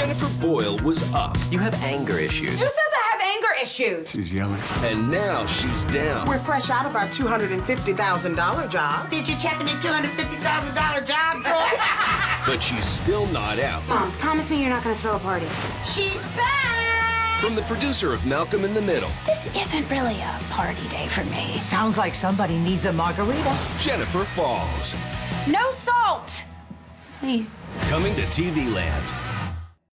Jennifer Doyle was up, You have anger issues. Who says I have anger issues? She's yelling. and now she's down. We're fresh out of our $250,000 job. Did you check in the $250,000 job. But she's still not out. Mom, promise me you're not gonna throw a party. She's back! From the producer of Malcolm in the Middle, This isn't really a party day for me. Sounds like somebody needs a margarita. Jennifer Falls. No salt! Please. Coming to TV Land.